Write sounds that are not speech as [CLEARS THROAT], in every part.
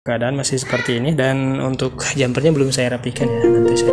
keadaan masih seperti ini dan untuk jumpernya belum saya rapikan ya nanti saya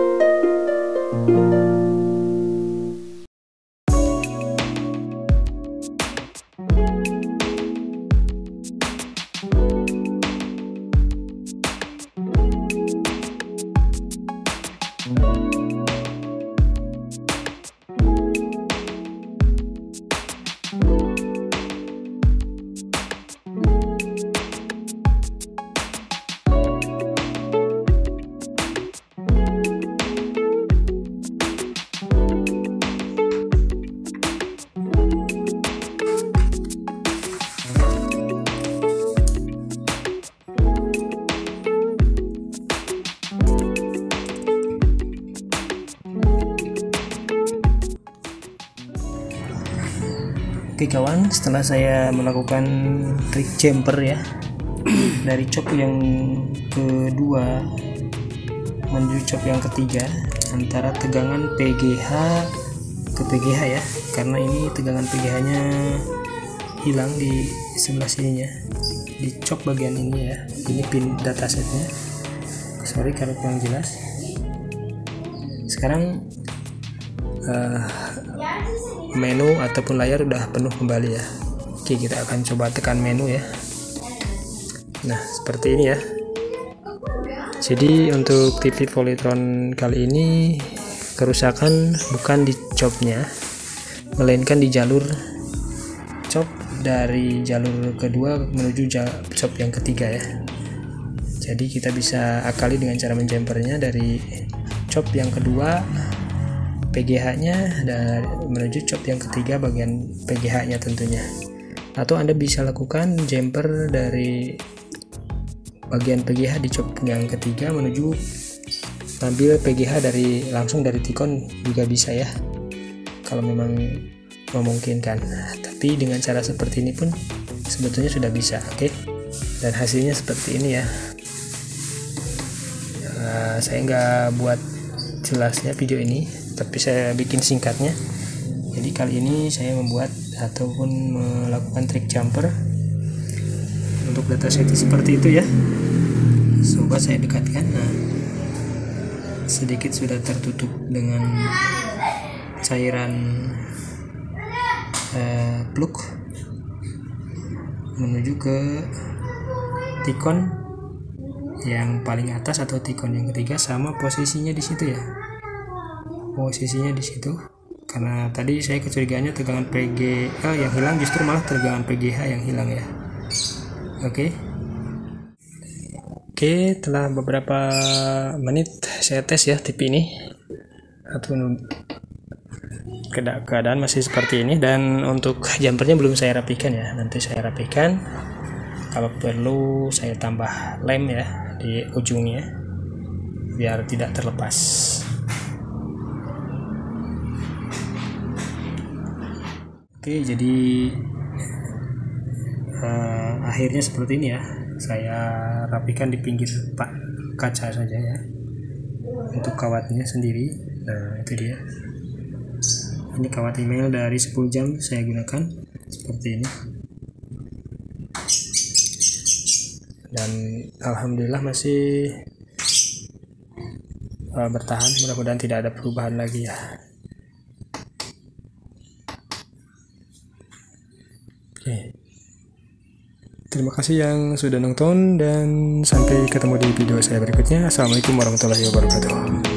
Oke kawan, setelah saya melakukan trik jumper ya. [CLEARS THROAT] Dari chop yang kedua menuju chop yang ketiga antara tegangan PGH ke PGH ya. Karena ini tegangan PGH nya hilang di sebelah sininya. Di chop bagian ini ya. Ini pin datasetnya sorry kalau kurang jelas. Sekarang uh, menu ataupun layar udah penuh kembali ya. Oke kita akan coba tekan menu ya. Nah seperti ini ya. Jadi untuk TV Polytron kali ini kerusakan bukan di chopnya melainkan di jalur chop dari jalur kedua menuju chop yang ketiga ya. Jadi kita bisa akali dengan cara menjumpernya dari chop yang kedua PGH-nya dan menuju chop yang ketiga bagian PGH-nya tentunya. Atau Anda bisa lakukan jumper dari bagian PGH di chop yang ketiga menuju ambil PGH dari langsung dari Tikon juga bisa ya. Kalau memang memungkinkan. Tapi dengan cara seperti ini pun sebetulnya sudah bisa, oke? Okay? Dan hasilnya seperti ini ya. Uh, saya nggak buat jelasnya video ini tapi saya bikin singkatnya. Jadi kali ini saya membuat ataupun melakukan trik jumper. Untuk dataset seperti itu ya. Sobat saya dekatkan. Nah sedikit sudah tertutup dengan cairan eh, plug. Menuju ke tikon yang paling atas atau tikon yang ketiga sama posisinya di situ ya posisinya di situ. Karena tadi saya kecurigaannya tegangan PGL yang hilang justru malah tegangan PGH yang hilang ya. Oke. Okay. oke okay, telah beberapa menit saya tes ya TV ini. Atau keadaan masih seperti ini. Dan untuk jumpernya belum saya rapikan ya. Nanti saya rapikan. Kalau perlu saya tambah lem ya di ujungnya. Biar tidak terlepas Oke, jadi uh, akhirnya seperti ini ya. Saya rapikan di pinggir pak kaca saja ya. Untuk kawatnya sendiri. Nah, itu dia. Ini kawat email dari 10 jam saya gunakan seperti ini. Dan alhamdulillah masih uh, bertahan. Mudah-mudahan tidak ada perubahan lagi ya. Terima kasih yang sudah nonton dan sampai ketemu di video saya berikutnya. Assalamualaikum warahmatullahi wabarakatuh.